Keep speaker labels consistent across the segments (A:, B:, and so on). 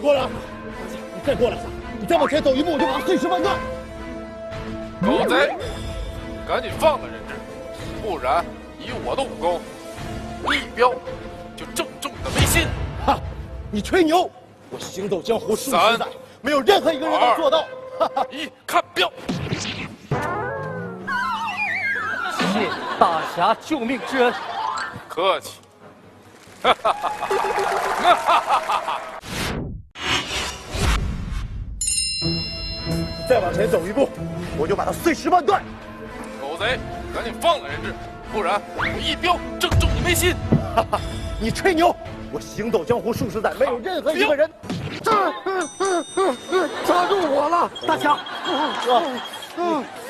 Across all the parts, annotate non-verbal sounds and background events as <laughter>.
A: 别过来！你再过来一下，你再往前走一步，我就把他碎尸万段！
B: 狗贼，赶紧放了人质，不然以我的武功，一镖就正中你的眉心。
A: 哈，你吹牛！我行走江湖数十载，没有任何一个人能做到。
B: 一，看镖！
C: 谢大侠救命之恩。
B: 客气哈哈哈。哈哈哈哈哈哈！
A: 再往前走一步，我就把他碎尸万段。
B: 狗贼，赶紧放了人质，不然我一镖正中你眉心。
A: 哈哈，你吹牛！我行走江湖数十载，没有任何一个人
C: 抓抓住我了，大侠！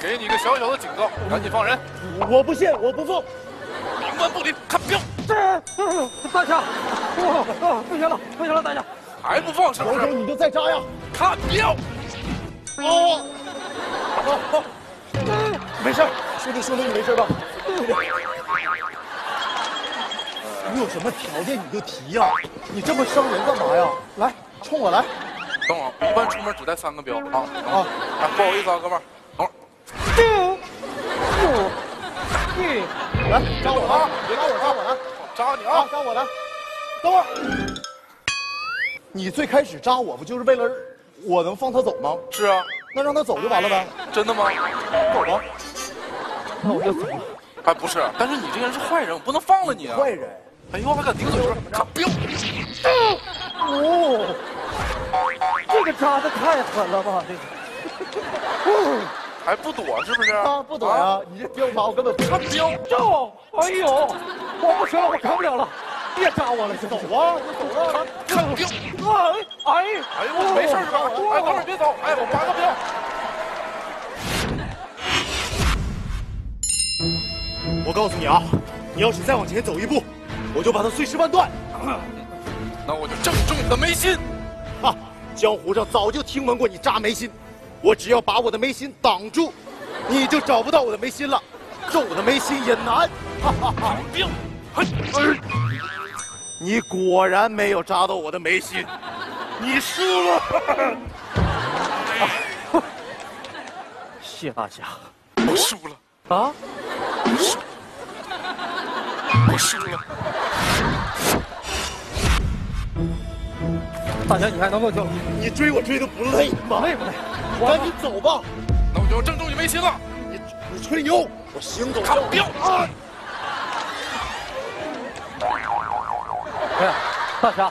B: 给你个小小的警告，赶紧放人！
A: 我不信，我不放！
B: 冥顽不灵，看镖！
C: 大侠，不行了，不行了，大强，
B: 还不放是不是？
A: 你就再扎呀！
B: 看镖！
A: 哦，好，没事，兄弟，兄弟，你没事吧？你有什么条件你就提呀！你这么伤人干嘛呀？来，冲我来！
B: 等会儿，一般出门只带三个镖啊啊！哎，不好意思啊，哥们儿，等会儿。
A: 来，扎我啊！别扎我，扎我来！
B: 扎你啊！
A: 扎我来！等会儿，你最开始扎我不就是为了我能放他走吗？
B: 是啊，
A: 那让他走就完了呗。
B: 真的吗？
A: 走吧。
C: 那我就走了。
B: 哎，不是，但是你这个人是坏人，我不能放了你啊！
A: 坏人。
B: 哎呦，还敢顶嘴说看镖！
C: 哦，这个扎的太狠了吧？这个，<laughs>
B: 还不躲是不是？
A: 啊，不躲呀！你这镖法我根本不
B: 看镖。
C: 走！哎呦，我不行了，我扛不了了，别扎我了，
A: 走啊！你走了，
B: 看镖！
C: 哎哎？
B: 哎，等会儿别走，哎，我拔个镖。
A: 我告诉你啊，你要是再往前走一步。我就把他碎尸万段，
B: 那我就正中你的眉心。
A: 哈，江湖上早就听闻过你扎眉心，我只要把我的眉心挡住，你就找不到我的眉心了，中我的眉心也难。哈哈哈！你果然没有扎到我的眉心，你输了。<laughs>
C: 谢大侠，
B: 我输了
C: 啊！
B: 我输了，
C: 大侠，你还能够救？
A: 你追我追的不累吗？
C: 累不累？
A: 赶紧走吧。
B: 那我就要正中你眉心了。
A: 你你吹牛！我行走
B: 看镖。
C: 哎呀，大侠，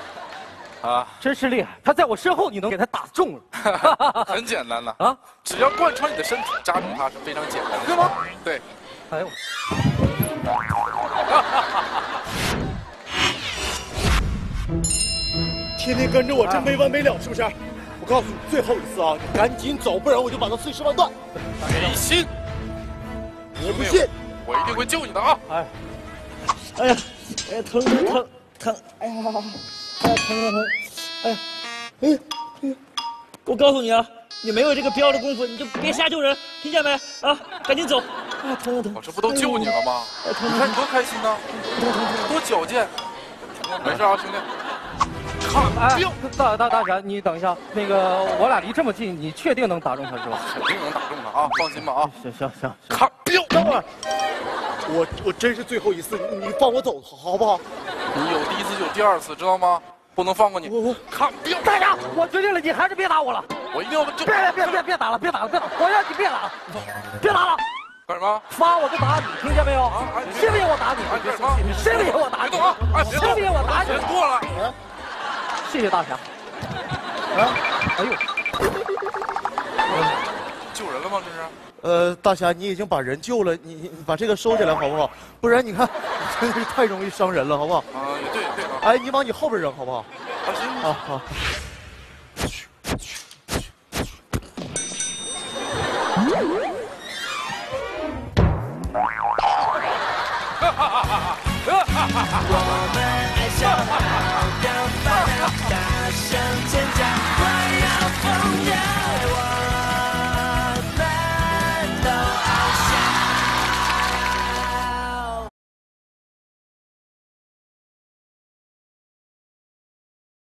B: 啊，
C: 真是厉害！他在我身后，你能给他打中
B: 了。<laughs> 很简单了啊，只要贯穿你的身体，扎中他是非常简单的。
C: 对吗？
B: 对。
C: 哎呦。<laughs>
A: 天天跟着我，真没完没了，是不是？我告诉你，最后一次啊，你赶紧走，不然我就把他碎尸万段。
B: 没心，
A: 你不信，
B: 我一定会救你的啊！
A: 哎，哎呀，哎呀，疼疼疼疼，哎呀，哎呀，疼疼疼，哎呀，哎哎，
D: 我告诉你啊，你没有这个镖的功夫，你就别瞎救人，听见没？啊，赶紧走。啊，疼疼疼！
B: 我这不都救你了吗？你看你多开心呢，多矫健。没事啊，兄弟。看哎，
C: 大大大侠，你等一下，那个我俩离这么近，你确定能打中他是吧？
B: 肯定能打中他啊，放心吧啊。
C: 行行行，
B: 看镖。
A: 等会儿，我我真是最后一次，你你放我走好不好？
B: 你有第一次就有第二次，知道吗？不能放过你。
A: 我我
B: 看镖。
C: 大侠，我决定了，你还是别打我了。
B: 我一定要
C: 就别别别别别打了，别打了，别打！我让你别打了，别打了。
B: 干什么？
C: 发我就打你，听见没有？信不信我打你？
B: 干什么？
C: 信不信我打你？
B: 啊！哎，
C: 信不信我打你？
B: 别过了。
C: 谢谢大侠。啊！哎呦！
B: 救人了吗？这是？
A: 呃，大侠，你已经把人救了，你你把这个收起来好不好？不然你看，真 <laughs> 是太容易伤人了，好不好？
B: 啊，对对。
A: 哎，你往你后边扔，好不好？
B: 啊，行。
A: 啊好。<laughs>